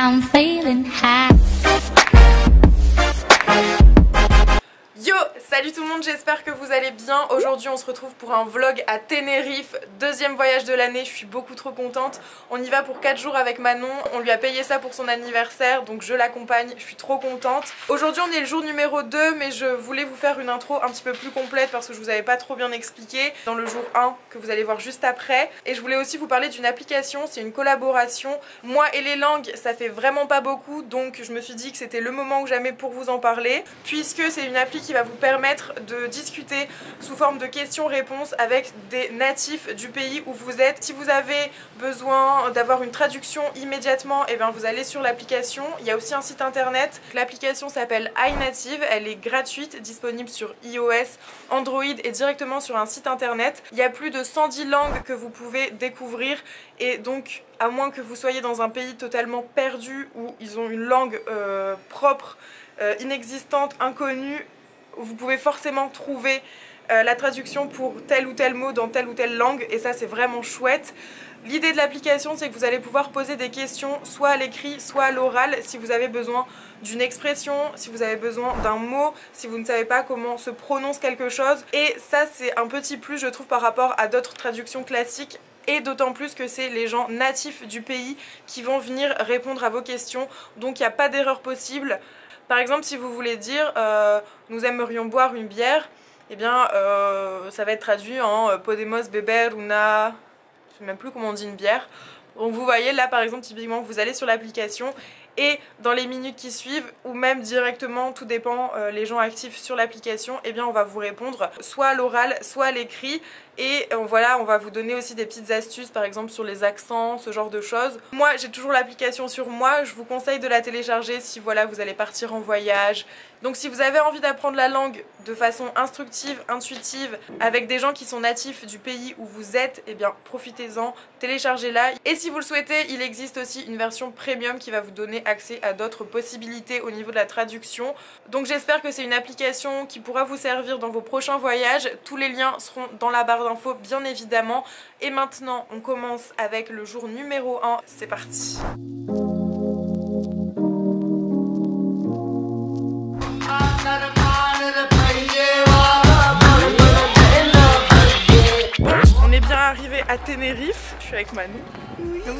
I'm feeling high. Yo Salut tout le monde, j'espère que vous allez bien. Aujourd'hui on se retrouve pour un vlog à Tenerife, deuxième voyage de l'année, je suis beaucoup trop contente. On y va pour 4 jours avec Manon, on lui a payé ça pour son anniversaire, donc je l'accompagne, je suis trop contente. Aujourd'hui on est le jour numéro 2, mais je voulais vous faire une intro un petit peu plus complète parce que je vous avais pas trop bien expliqué dans le jour 1 que vous allez voir juste après. Et je voulais aussi vous parler d'une application, c'est une collaboration. Moi et les langues, ça fait vraiment pas beaucoup, donc je me suis dit que c'était le moment ou jamais pour vous en parler, puisque c'est une appli qui va vous permettre de discuter sous forme de questions-réponses avec des natifs du pays où vous êtes. Si vous avez besoin d'avoir une traduction immédiatement, et eh bien vous allez sur l'application. Il y a aussi un site internet. L'application s'appelle iNative, elle est gratuite, disponible sur iOS, Android et directement sur un site internet. Il y a plus de 110 langues que vous pouvez découvrir et donc à moins que vous soyez dans un pays totalement perdu où ils ont une langue euh, propre, euh, inexistante, inconnue, vous pouvez forcément trouver euh, la traduction pour tel ou tel mot dans telle ou telle langue et ça c'est vraiment chouette. L'idée de l'application c'est que vous allez pouvoir poser des questions soit à l'écrit soit à l'oral si vous avez besoin d'une expression, si vous avez besoin d'un mot, si vous ne savez pas comment se prononce quelque chose et ça c'est un petit plus je trouve par rapport à d'autres traductions classiques et d'autant plus que c'est les gens natifs du pays qui vont venir répondre à vos questions donc il n'y a pas d'erreur possible. Par exemple, si vous voulez dire euh, nous aimerions boire une bière, eh bien euh, ça va être traduit en euh, Podemos beber una. Je ne sais même plus comment on dit une bière. Donc vous voyez là par exemple typiquement vous allez sur l'application et dans les minutes qui suivent ou même directement, tout dépend les gens actifs sur l'application, eh bien on va vous répondre soit à l'oral, soit à l'écrit et euh, voilà, on va vous donner aussi des petites astuces, par exemple sur les accents, ce genre de choses. Moi, j'ai toujours l'application sur moi. Je vous conseille de la télécharger si voilà, vous allez partir en voyage. Donc si vous avez envie d'apprendre la langue de façon instructive, intuitive, avec des gens qui sont natifs du pays où vous êtes, eh bien profitez-en, téléchargez-la. Et si vous le souhaitez, il existe aussi une version premium qui va vous donner accès à d'autres possibilités au niveau de la traduction. Donc j'espère que c'est une application qui pourra vous servir dans vos prochains voyages. Tous les liens seront dans la barre d'infos bien évidemment. Et maintenant, on commence avec le jour numéro 1. C'est parti à Tenerife, je suis avec Manu.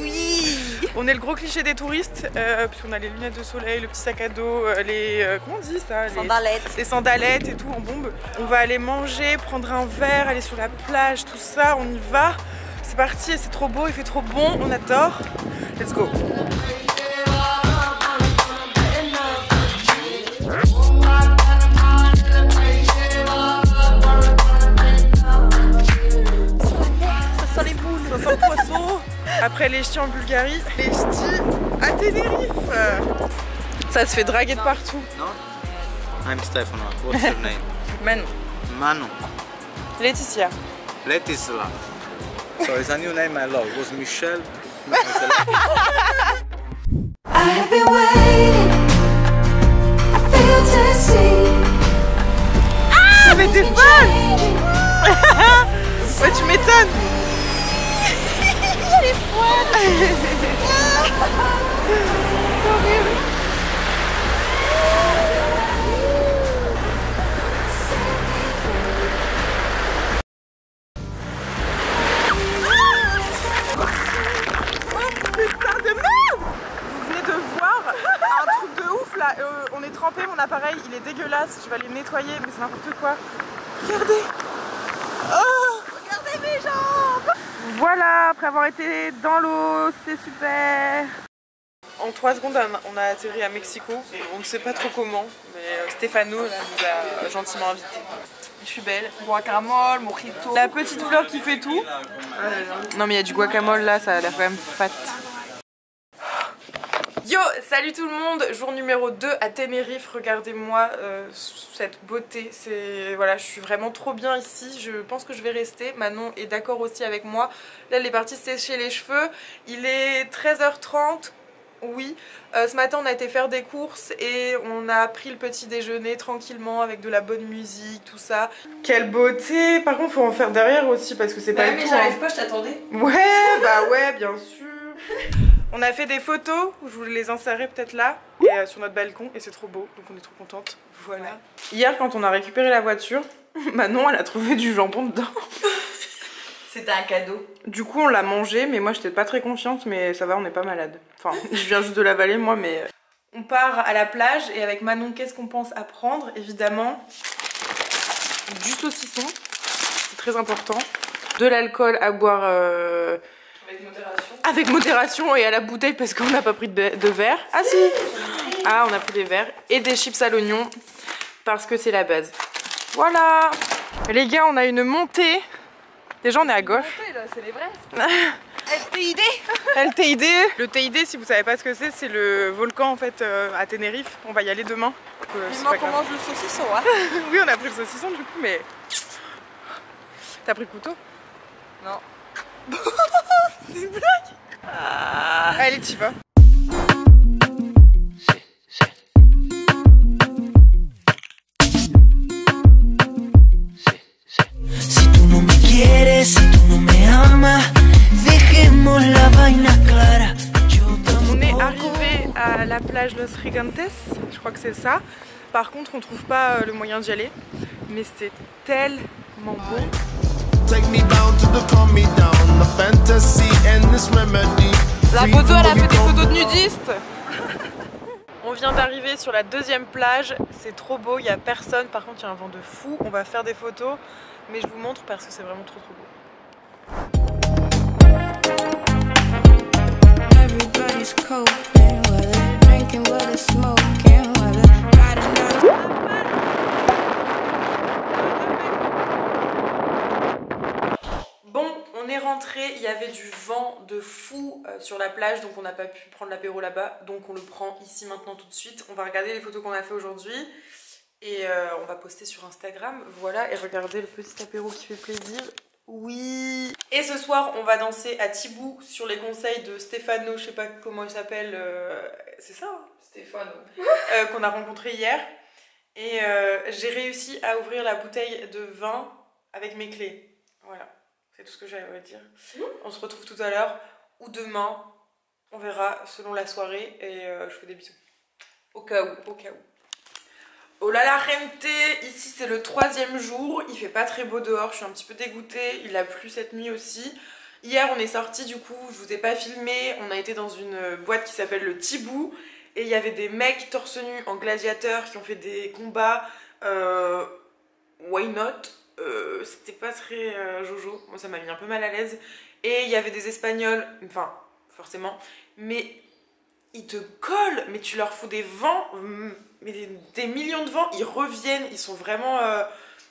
Oui. On est le gros cliché des touristes, euh, puisqu'on a les lunettes de soleil, le petit sac à dos, euh, les... Euh, comment on dit ça les sandalettes. Les sandalettes et tout en bombe. On va aller manger, prendre un verre, aller sur la plage, tout ça, on y va. C'est parti, c'est trop beau, il fait trop bon, on adore. Let's go Après les ch'tis en Bulgarie, les ch'tis à Tenerife. Ça se fait draguer de partout. Non I'm Stefano. What's your name? Manon. Manon. Laetitia. Laetitia. So it's a new name I love. It was Michelle? I've been waiting. I feel to see. Ah, mais t'es folle Ouais, tu m'étonnes les poils C'est horrible Oh putain de merde Vous venez de voir un truc de ouf là euh, On est trempé, mon appareil il est dégueulasse, je vais aller le nettoyer mais c'est n'importe quoi Regardez Oh Regardez mes jambes été dans l'eau, c'est super En 3 secondes, on a atterri à Mexico. On ne sait pas trop comment, mais euh, Stéphano là, nous a gentiment invités. Je suis belle. Guacamole, mojito. La petite fleur qui fait tout. Non mais il y a du guacamole là, ça a l'air quand même fat. Salut tout le monde, jour numéro 2 à Tenerife, regardez-moi euh, cette beauté, c'est voilà, je suis vraiment trop bien ici, je pense que je vais rester, Manon est d'accord aussi avec moi, là elle est partie sécher les cheveux, il est 13h30, oui, euh, ce matin on a été faire des courses et on a pris le petit déjeuner tranquillement avec de la bonne musique, tout ça. Quelle beauté Par contre faut en faire derrière aussi parce que c'est bah pas mais tout. j'arrive hein. pas, je t'attendais. Ouais, bah ouais, bien sûr. On a fait des photos, je vous les insérer peut-être là, et euh, sur notre balcon, et c'est trop beau, donc on est trop contente. Voilà. Hier, quand on a récupéré la voiture, Manon, elle a trouvé du jambon dedans. C'était un cadeau. Du coup, on l'a mangé, mais moi, j'étais pas très confiante, mais ça va, on n'est pas malade. Enfin, je viens juste de l'avaler, moi, mais... euh. On part à la plage, et avec Manon, qu'est-ce qu'on pense à prendre? Évidemment, du saucisson, c'est très important. De l'alcool à boire... euh, Avec modération. avec modération et à la bouteille parce qu'on n'a pas pris de, de verre. Ah si Ah, on a pris des verres. Et des chips à l'oignon parce que c'est la base. Voilà Les gars, on a une montée. Déjà, on est à gauche. C'est. LTID LTID. Le TID, si vous savez pas ce que c'est, c'est le volcan en fait euh, à Tenerife. On va y aller demain. Donc, euh, qu'on mange le saucisson, hein Oui, on a pris le saucisson du coup, mais... T'as pris le couteau? Non. C'est une blague Allez, t'y vas. Si tú no me quieres, si tú no me amas, dejemos la vaina clara. Yo On est arrivé à la plage Los Gigantes, je crois que c'est ça. Par contre, on trouve pas euh, le moyen d'y aller, mais c'était tellement beau. Take me down to the calm me down, the fantasy and this remedy. La photo, elle a fait des photos de nudistes. On vient d'arriver sur la deuxième plage, c'est trop beau, il y a personne. Par contre, il y a un vent de fou. On va faire des photos, mais je vous montre parce que c'est vraiment trop trop beau. Everybody's de fou euh, sur la plage, donc on n'a pas pu prendre l'apéro là-bas, donc on le prend ici maintenant tout de suite. On va regarder les photos qu'on a fait aujourd'hui et euh, on va poster sur Instagram. Voilà, et regardez le petit apéro qui fait plaisir. Oui Et ce soir, on va danser à Tibou sur les conseils de Stéphano, je sais pas comment il s'appelle, euh, c'est ça hein Stéphane. euh, qu'on a rencontré hier. Et j'ai réussi à ouvrir la bouteille de vin avec mes clés. Voilà, c'est tout ce que j'avais à dire. On se retrouve tout à l'heure ou demain. On verra selon la soirée et euh, je fais des bisous. Au cas où, au cas où. Oh là là, gente Ici c'est le troisième jour, il fait pas très beau dehors, je suis un petit peu dégoûtée, il a plu cette nuit aussi. Hier on est sorti du coup, je vous ai pas filmé, on a été dans une boîte qui s'appelle le Tibou et il y avait des mecs torse nu en gladiateur qui ont fait des combats. Euh, why not? Euh, C'était pas très euh, jojo, moi ça m'a mis un peu mal à l'aise. Et il y avait des espagnols, enfin forcément, mais ils te collent, mais tu leur fous des vents, mm, mais des, millions de vents, ils reviennent, ils sont vraiment. euh,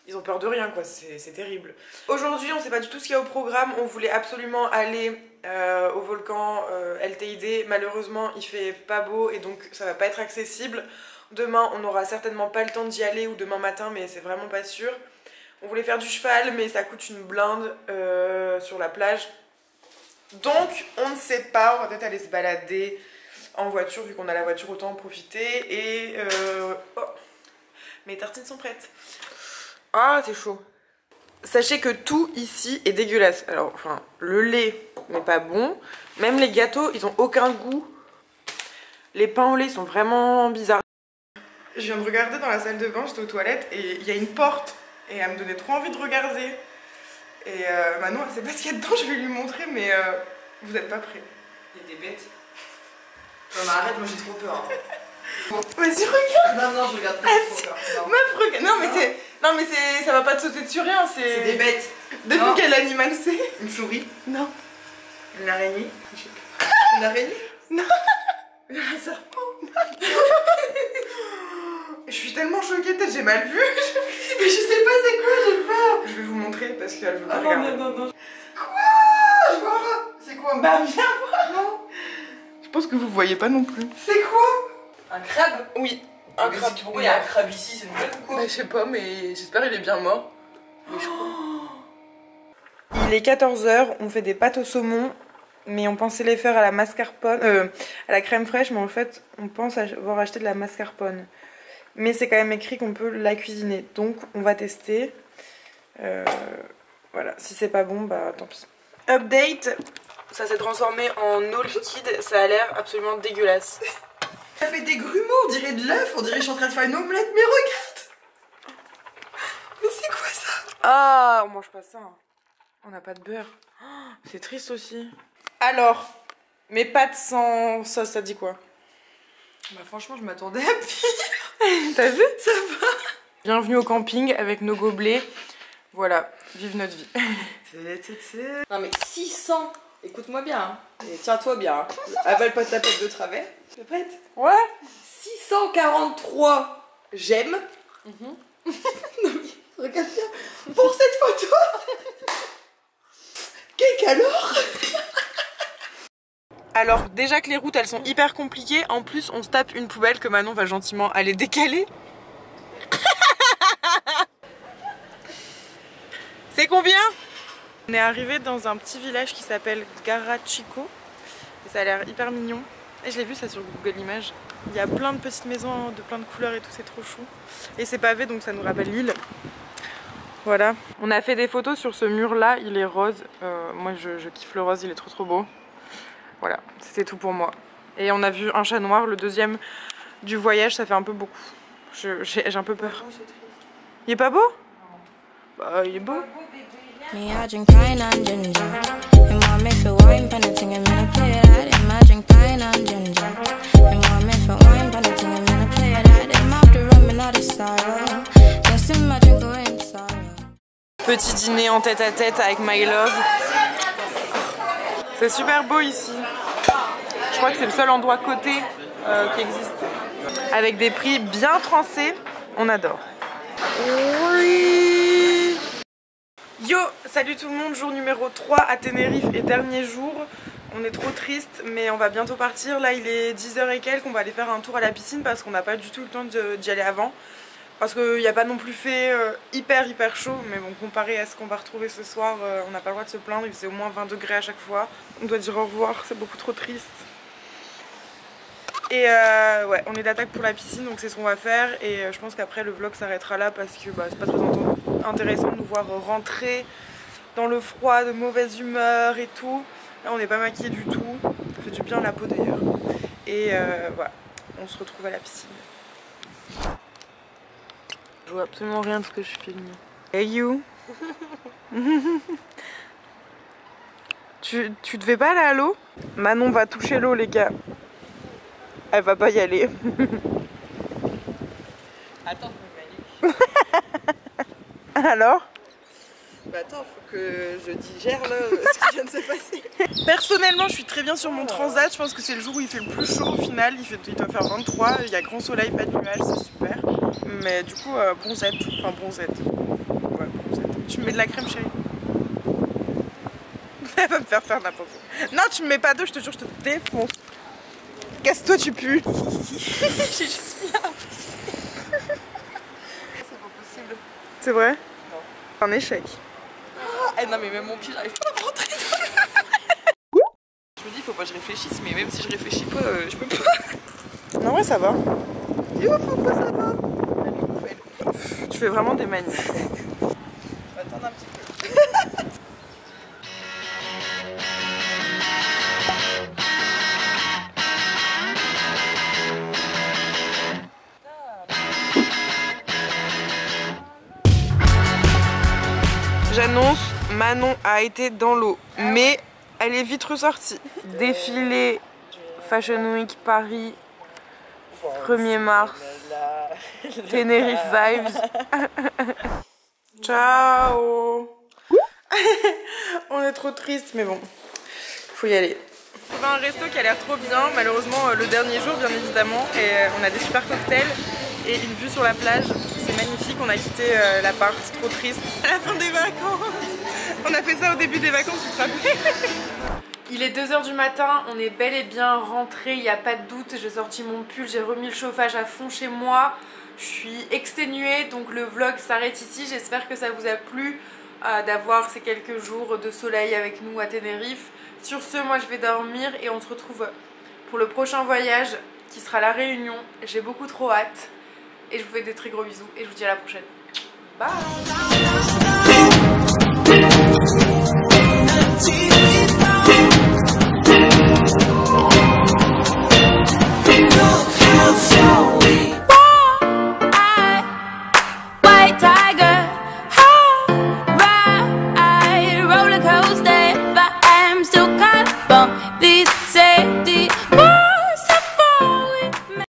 ils ont peur de rien, quoi, c'est terrible. Aujourd'hui, on sait pas du tout ce qu'il y a au programme, on voulait absolument aller au volcan LTID. Malheureusement, il fait pas beau et donc ça va pas être accessible. Demain, on n'aura certainement pas le temps d'y aller ou demain matin, mais c'est vraiment pas sûr. On voulait faire du cheval, mais ça coûte une blinde euh, sur la plage. Donc, on ne sait pas, on va peut-être aller se balader en voiture, vu qu'on a la voiture, autant en profiter. Et. Euh... oh, mes tartines sont prêtes. Ah, c'est chaud. Sachez que tout ici est dégueulasse. Alors, enfin, le lait n'est pas bon. Même les gâteaux, ils ont aucun goût. Les pains au lait sont vraiment bizarres. Je viens de regarder dans la salle de bain, j'étais aux toilettes et il y a une porte. Et elle me donnait trop envie de regarder. Et euh, Manon, elle sait pas ce qu'il y a dedans, je vais lui montrer, mais euh, vous êtes pas prêts. Il y a des bêtes. Non, mais arrête, moi j'ai trop peur. hein. Vas-y, regarde Non, non, je regarde pas, Ah, trop peur. Non. Meuf, regarde Non, mais Non. c'est. Non, mais c'est. Ça va pas te sauter dessus rien, c'est. C'est des bêtes. Non. quel animal c'est Une souris. Non. Une araignée. Une araignée Un serpent Je suis tellement choquée, peut-être j'ai mal vu. Mais je sais pas c'est quoi, j'ai peur. Je vais vous montrer parce qu'elle veut pas Ah non, regarder. non, non, non. Je vois pas. C'est quoi? Bah viens voir. Non. Je pense que vous voyez pas non plus. C'est quoi? Un crabe? Oui. Un Mais crabe. Pourquoi il y a un crabe ici? C'est une blague ou quoi Bah, je sais pas, mais j'espère qu'il est bien mort. Mais je crois. Il est 14h, on fait des pâtes au saumon, mais on pensait les faire à la mascarpone, euh, à la crème fraîche, mais en fait, on pense avoir acheté de la mascarpone. Mais c'est quand même écrit qu'on peut la cuisiner, donc on va tester. Euh, voilà, si c'est pas bon, bah tant pis. Update, ça s'est transformé en eau liquide, ça a l'air absolument dégueulasse. Ça fait des grumeaux, on dirait de l'œuf, on dirait que je suis en train de faire une omelette, mais regarde Mais c'est quoi ça? Ah, on mange pas ça. hein. On n'a pas de beurre. Oh, C'est triste aussi. Alors, mes pâtes sans sauce, ça dit quoi? Bah franchement, je m'attendais à pire. T'as vu? Ça va Bienvenue au camping avec nos gobelets. Voilà, vive notre vie. Non mais 600 Écoute-moi bien, hein. et tiens-toi bien. hein. Avale pas ta tête de travers. T'es prête Ouais 643 j'aime. non mais regarde bien. Pour cette photo Cake alors Alors déjà que les routes elles sont hyper compliquées, en plus on se tape une poubelle que Manon va gentiment aller décaler. C'est combien? On est arrivé dans un petit village qui s'appelle Garachico. Et ça a l'air hyper mignon. Et je l'ai vu ça sur Google Images. Il y a plein de petites maisons de plein de couleurs et tout, c'est trop chou. Et c'est pavé donc ça nous rappelle l'île. Voilà. On a fait des photos sur ce mur là, il est rose. Euh, moi je, je kiffe le rose, il est trop trop beau. Voilà, c'était tout pour moi. Et on a vu un chat noir, le deuxième du voyage, ça fait un peu beaucoup. J'ai un peu peur. Il est pas beau? Bah, il est beau. Petit dîner en tête à tête avec My Love. C'est super beau ici. Je crois que c'est le seul endroit coté euh, qui existe. Avec des prix bien français, on adore. Oui Yo, salut tout le monde, jour numéro 3 à Tenerife et dernier jour. On est trop triste, mais on va bientôt partir. Là, il est 10h et quelques, on va aller faire un tour à la piscine parce qu'on n'a pas du tout le temps d'y aller avant. Parce qu'il n'y a pas non plus fait euh, hyper hyper chaud, mais bon, comparé à ce qu'on va retrouver ce soir, euh, on n'a pas le droit de se plaindre, il faisait au moins 20 degrés à chaque fois. On doit dire au revoir, c'est beaucoup trop triste. Et euh, ouais, on est d'attaque pour la piscine, donc c'est ce qu'on va faire. Et je pense qu'après le vlog s'arrêtera là parce que bah, c'est pas très intéressant de nous voir rentrer dans le froid, de mauvaise humeur et tout. Là, on n'est pas maquillé du tout, ça fait du bien la peau d'ailleurs. Et voilà, on se retrouve à la piscine. Je vois absolument rien de ce que je filme. Hey you tu, tu devais pas aller à l'eau? Manon va toucher l'eau les gars. Elle va pas y aller. Attends, je vais aller. Alors? Bah attends, faut que je digère là ce qui vient de se passer. Personnellement, je suis très bien sur mon transat. Je pense que c'est le jour où il fait le plus chaud au final. Il, fait, il doit faire 23. Il y a grand soleil, pas de nuages, c'est super. Mais du coup, euh, Z. Enfin, Z. Ouais, Z. Tu me mets de la crème, chérie Elle va me faire faire n'importe quoi. Non, tu me mets pas d'eau, je te jure, je te défonce. Casse-toi, tu pues. J'ai juste mis un C'est pas possible. C'est vrai? Un échec. Eh non mais même mon pied j'arrive pas à rentrer Je me dis faut pas que je réfléchisse mais même si je réfléchis pas euh, je peux pas Non, ouais, ça va. Et faut pas ça va Elle est ouf, elle. Tu fais vraiment des manies. Attendre un petit peu J'annonce, Manon a été dans l'eau, mais elle est vite ressortie. Défilé Fashion Week Paris, 1er mars, Tenerife Vibes. Ciao On est trop triste, mais bon, faut y aller. On trouve un resto qui a l'air trop bien, malheureusement euh, le dernier jour bien évidemment, et euh, on a des super cocktails et une vue sur la plage, c'est magnifique, on a quitté euh, l'appart, trop triste. À la fin des vacances On a fait ça au début des vacances, tu te rappelles? Il est 2h du matin, on est bel et bien rentré, il n'y a pas de doute, j'ai sorti mon pull, j'ai remis le chauffage à fond chez moi, je suis exténuée donc le vlog s'arrête ici, j'espère que ça vous a plu euh, d'avoir ces quelques jours de soleil avec nous à Tenerife. Sur ce, moi je vais dormir et on se retrouve pour le prochain voyage qui sera la Réunion. J'ai beaucoup trop hâte et je vous fais des très gros bisous et je vous dis à la prochaine. Bye